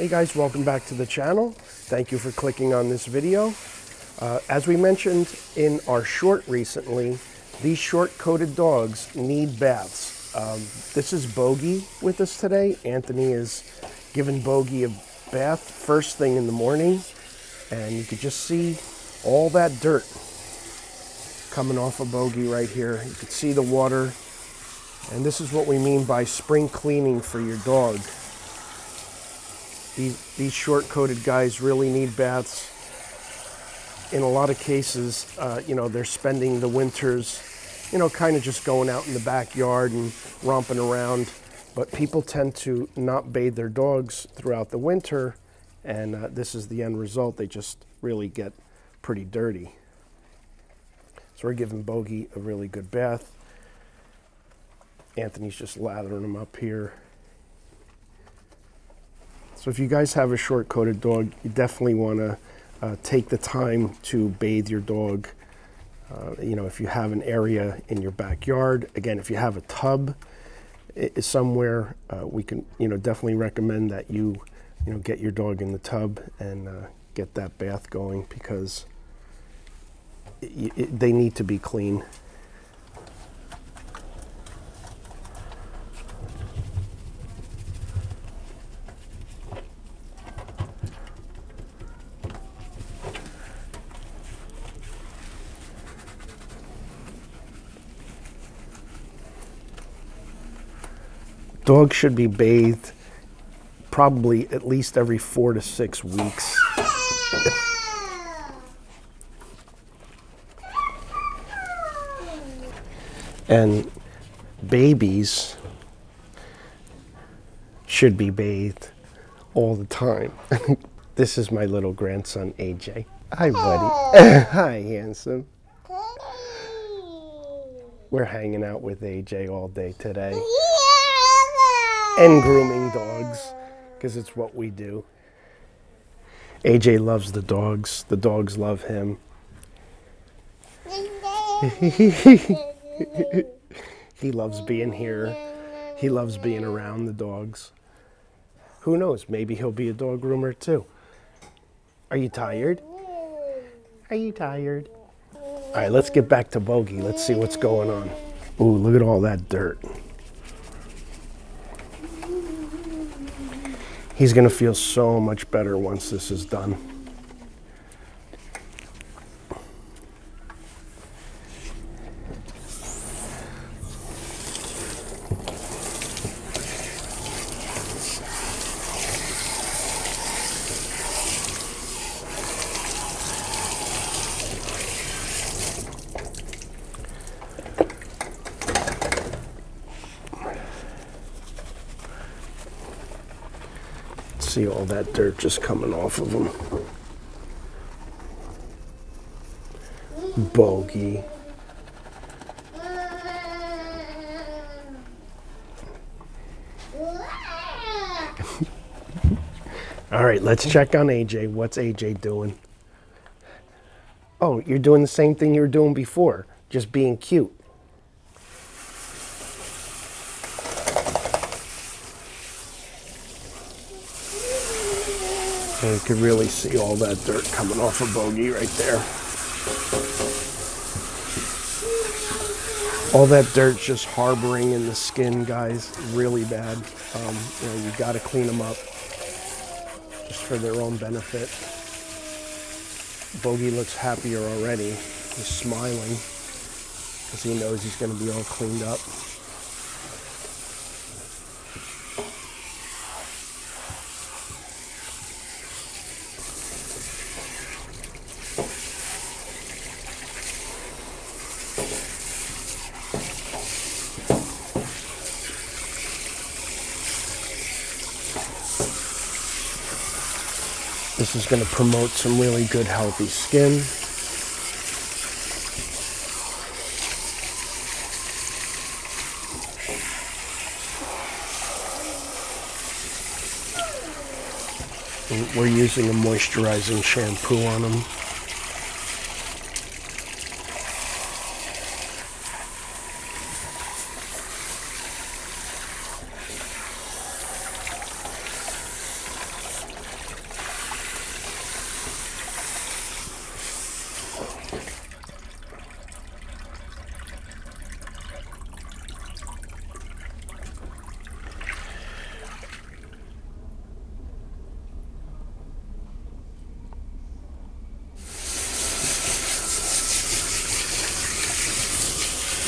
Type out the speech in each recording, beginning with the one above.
Hey guys, welcome back to the channel. Thank you for clicking on this video. Uh, as we mentioned in our short recently, these short-coated dogs need baths. Um, this is Bogey with us today. Anthony is giving Bogey a bath first thing in the morning, and you can just see all that dirt coming off of Bogey right here. You can see the water, and this is what we mean by spring cleaning for your dog. These, these short-coated guys really need baths. In a lot of cases, uh, you know, they're spending the winters, you know, kind of just going out in the backyard and romping around. But people tend to not bathe their dogs throughout the winter, and uh, this is the end result. They just really get pretty dirty. So we're giving Bogey a really good bath. Anthony's just lathering him up here. So if you guys have a short-coated dog, you definitely want to uh, take the time to bathe your dog. Uh, you know, if you have an area in your backyard, again, if you have a tub somewhere, uh, we can, you know, definitely recommend that you, you know, get your dog in the tub and uh, get that bath going because it, it, they need to be clean. Dogs should be bathed probably at least every four to six weeks. and babies should be bathed all the time. this is my little grandson, AJ. Hi, buddy. Hi, handsome. We're hanging out with AJ all day today and grooming dogs because it's what we do. AJ loves the dogs. The dogs love him. he loves being here. He loves being around the dogs. Who knows? Maybe he'll be a dog groomer too. Are you tired? Are you tired? All right, let's get back to Bogey. Let's see what's going on. Ooh, look at all that dirt. He's to feel so much better once this is done. See all that dirt just coming off of them. Bogey. all right, let's check on AJ. What's AJ doing? Oh, you're doing the same thing you were doing before, just being cute. And you can really see all that dirt coming off of Bogey right there. All that dirt just harboring in the skin, guys, really bad. Um, you know, you got to clean them up just for their own benefit. Bogey looks happier already. He's smiling because he knows he's going to be all cleaned up. This is going to promote some really good healthy skin. We're using a moisturizing shampoo on them.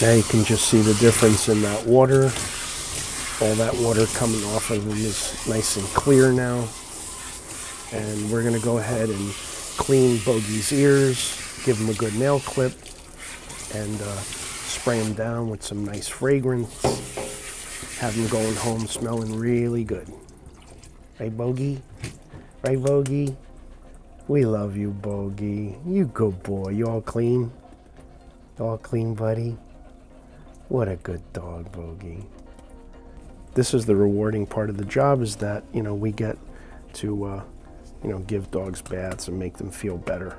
Now you can just see the difference in that water. All that water coming off of him is nice and clear now. And we're gonna go ahead and clean Bogey's ears, give him a good nail clip, and uh, spray him down with some nice fragrance. Have him going home smelling really good. Right, Bogey? Right, Bogey? We love you, Bogey. You good boy. You all clean? All clean, buddy? What a good dog, Bogey. This is the rewarding part of the job is that, you know, we get to, uh, you know, give dogs baths and make them feel better.